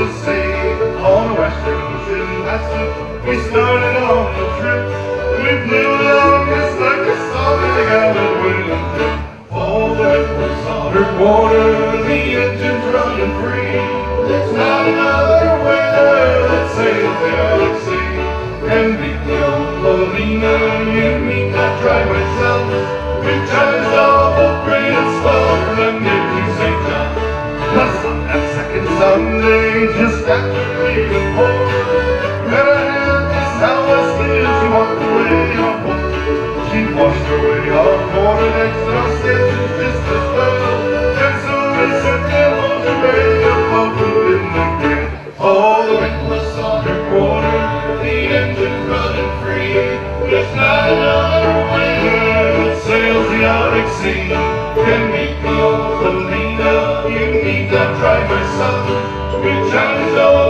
all to sea. On the western ocean we started on the trip. We flew along just like a song gallant wooden ship. All the wind was soldered water, the engines running free. There's not another winner that sails the Sea. And beat the old Paulina, you need not try myself. We charged off of great and slow from Sunday, just after leaving port, met a hand Miss Southwest she walked away on board. She washed her way on board and exit our stations just as well. And so we set them on the bay of Oakland again. All the wind was on her quarter, the engine running free. There's not another winner that sails the Arctic Sea. Try my son.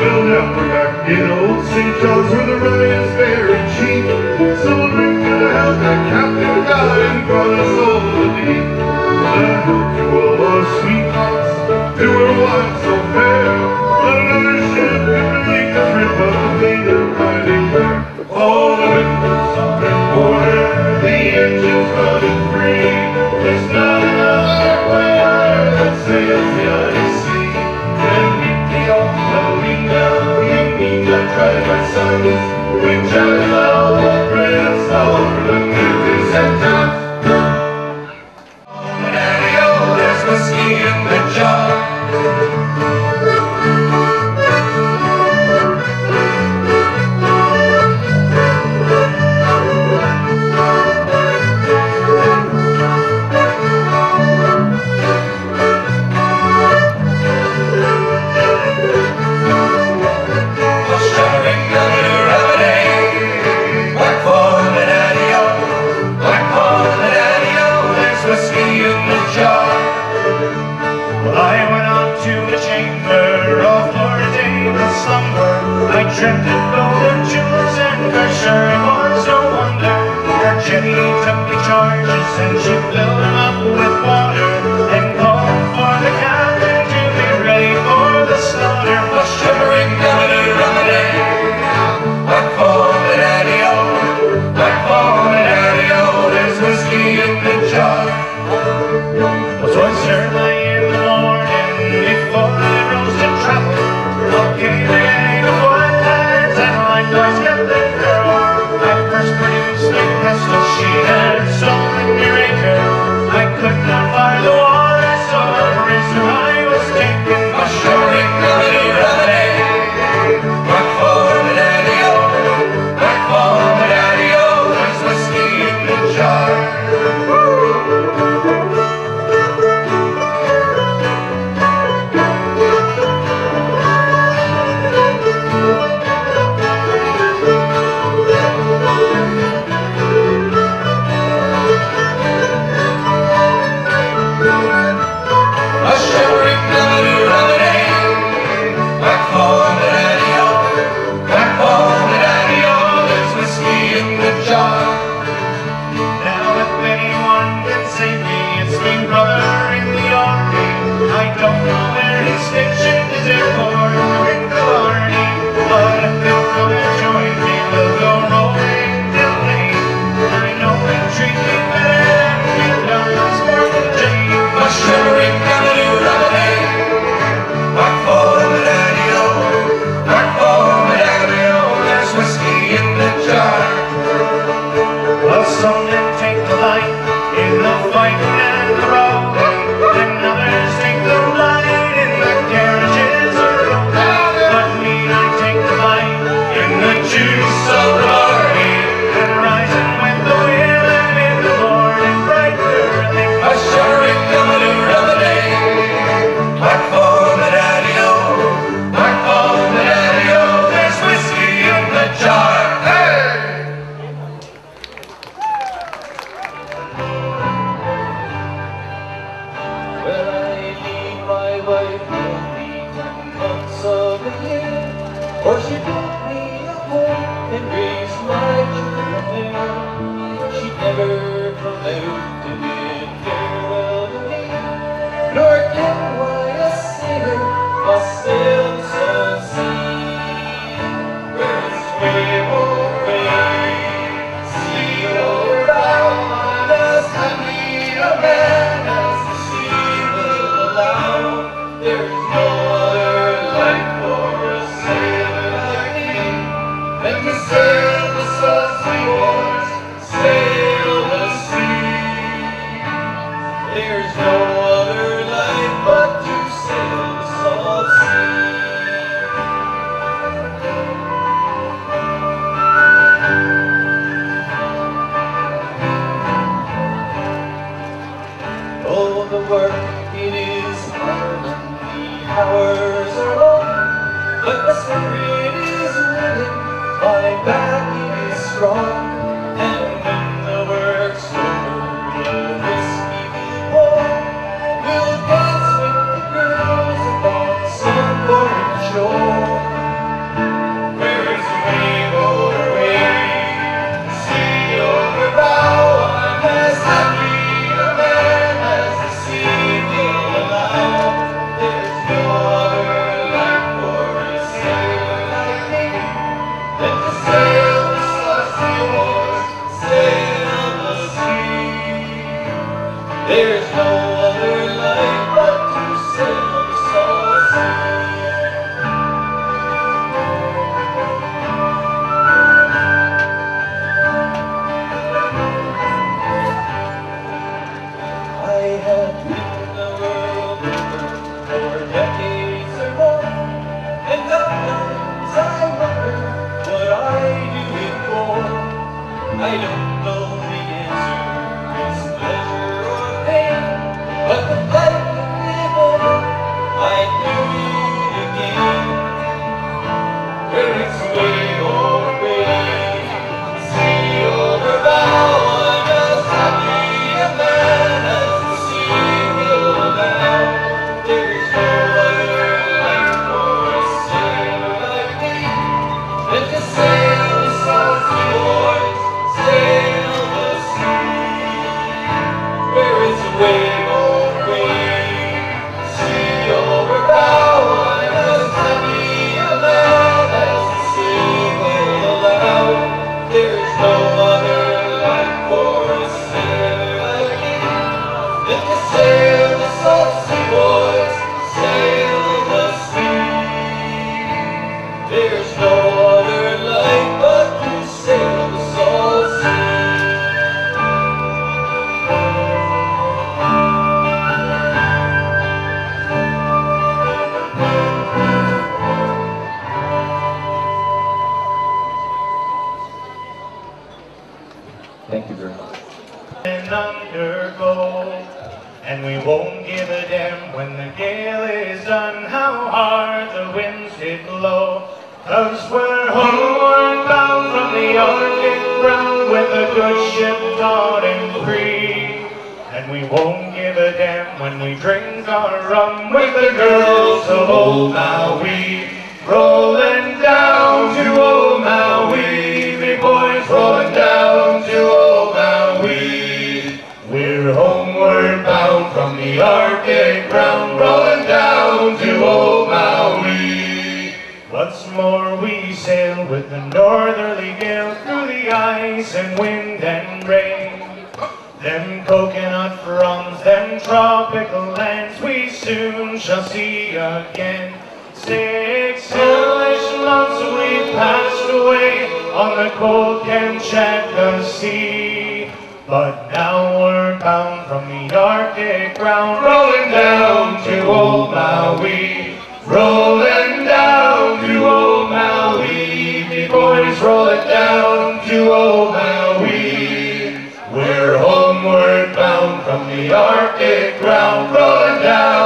We'll never back in old St. John's where the rye is very cheap. So we'll drink to the health that Captain Guy and brought us all to deep. The health to all our sweethearts, to our wives so fair. Let another ship complete the trip of the fleet of riding there. All my Of golden jewels and pressure, it was no wonder. Her Jenny took the charges and she filled when we the Arctic ground rolling down.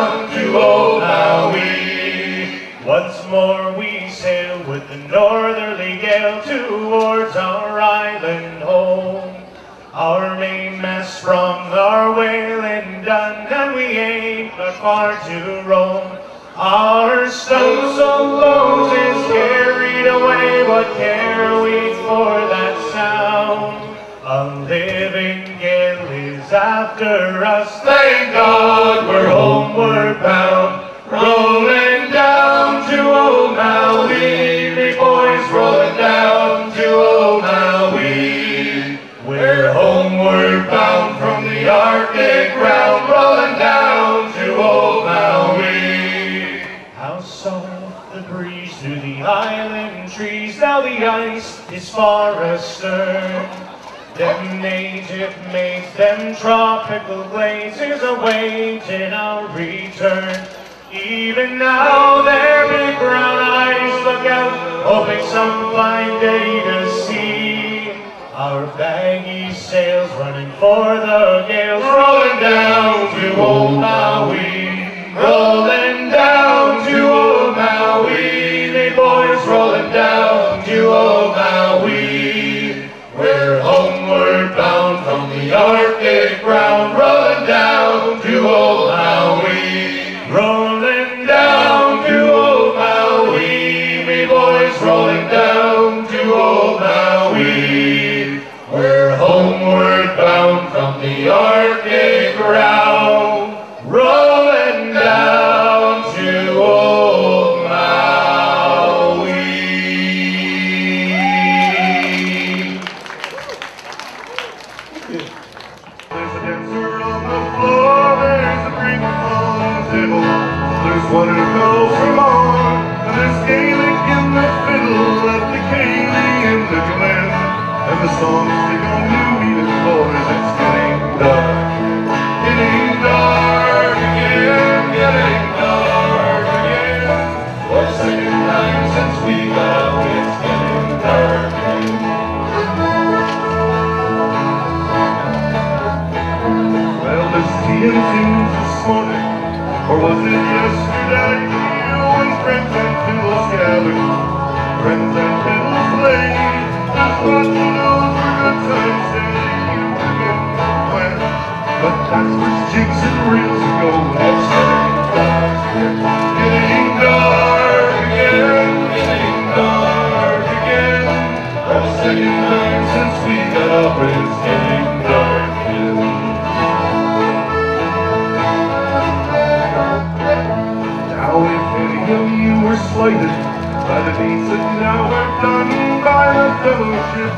now the ice is far astern. Them native mates, them tropical glazes awaiting our return. Even now their big brown eyes look out, hoping some fine day to see our baggy sails running for the gales, rolling down to old Maui, rolling down to old Maui.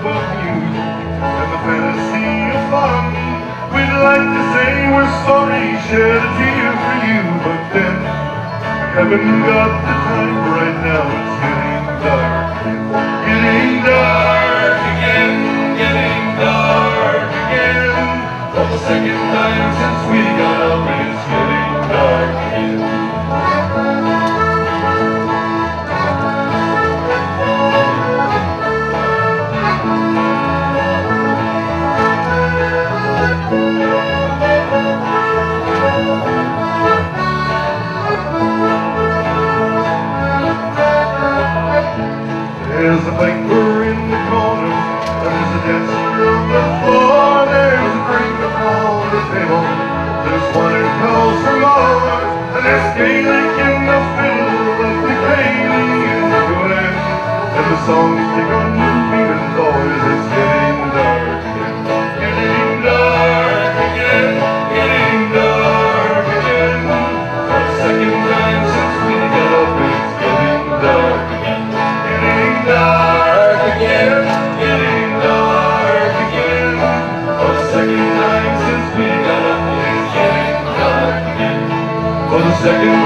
perfume and the fantasy of fun. We'd like to say we're sorry, shed a tear for you, but then I haven't got the time right now. It's getting dark, getting dark again, getting dark again. For the second time since we got. There's a banker in the corner, there's a dancer on the floor, there's a drink upon the table, there's one who calls for more, and there's gaelic in the fiddle, and the gaelic in the good and the songs they on. Senhor.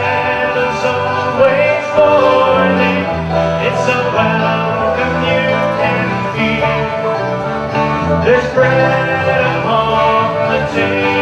There's bread upon the table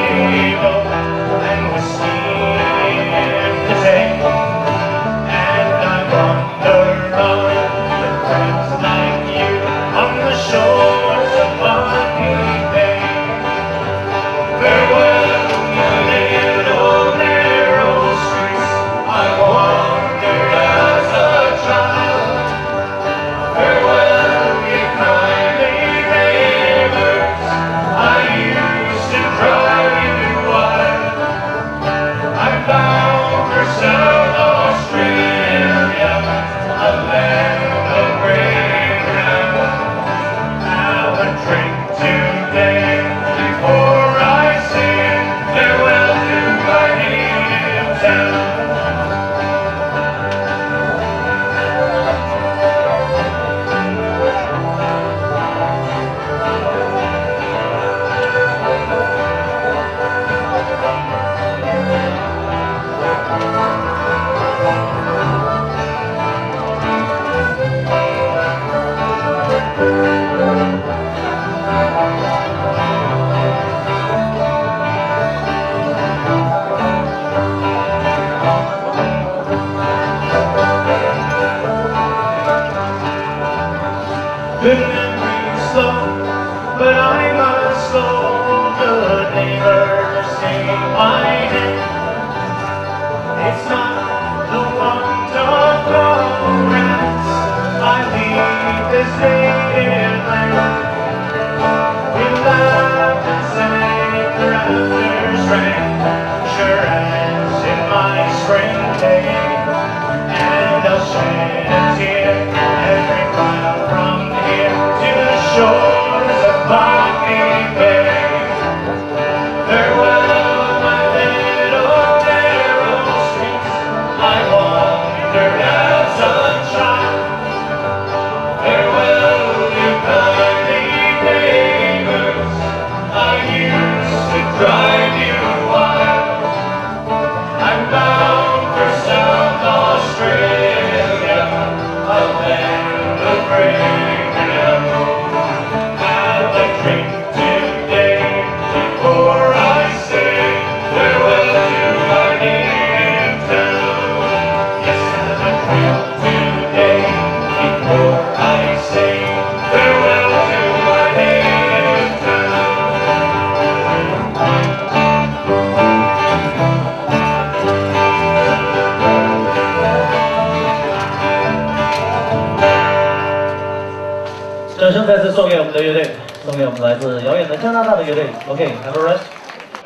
送给我们的乐队，送给我们来自遥远的加拿大的乐队。OK，have、a rest。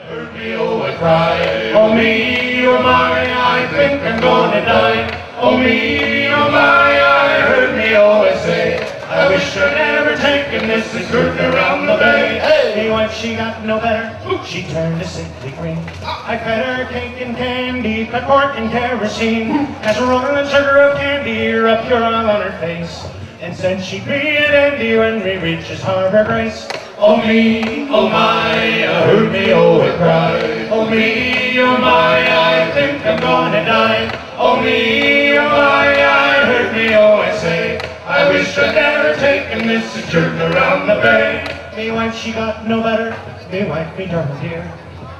Heard me oh I cry, oh me, oh my, I think I'm gonna die. Oh me, oh my, I heard me oh I say, I wish I'd never taken this excursion around the bay. Hey, when she got no better, she turned a sickly green. I fed her cake and candy, put pork and kerosene, as a rolling sugar of candy, up your on her face. And said she'd be a dandy when we reaches Harbor Grace. Oh me, oh my, I heard me oh I cry. Oh me, oh my, I think I'm gonna die. Oh me, oh my, I I I'd never taken this journey around the bay. Me wife, she got no better. Me wife, me darling dear.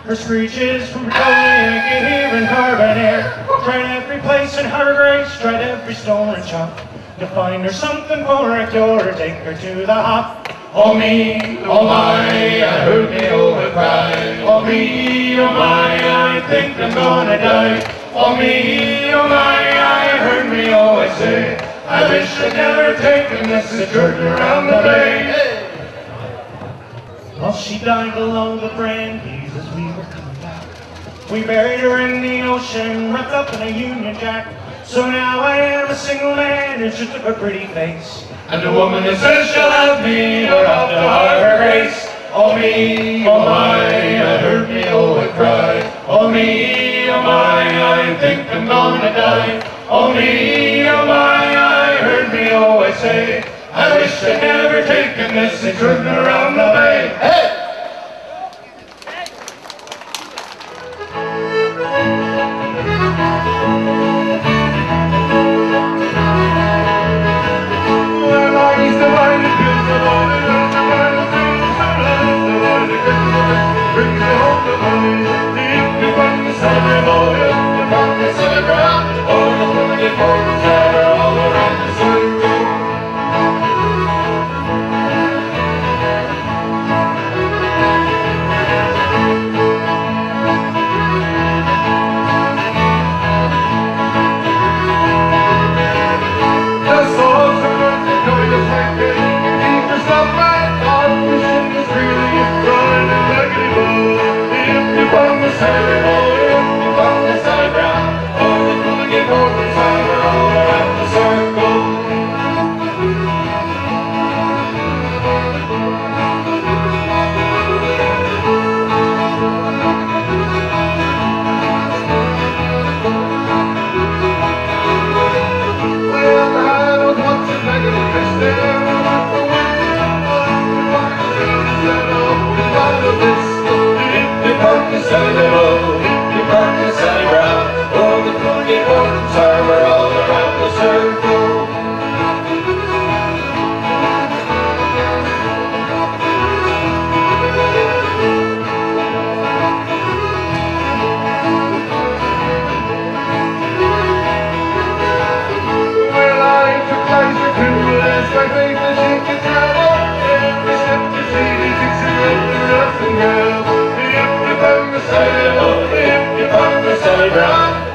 Her screeches from Petroleum you can hear in Carbonear. Tried every place in Harbor Grace, tried every store and shop. To find her something for a cure, take her to the hop. Oh me, oh my, I heard me over I cry. Oh me, oh my, I think I'm gonna die. Oh me, oh my, I heard me I say. I wish I'd never taken this journey around the bay. Well, she died along the Brandies as we were coming back. We buried her in the ocean, wrapped up in a Union Jack. So now I am a single man who's just a pretty face. And a woman that says she'll have me, or off to Harbor Grace. Oh me, oh my, I heard me, oh I cry. Oh me, oh my, I think I'm gonna die. Oh me, say. I wish I'd never taken this excursion around the bay. playground.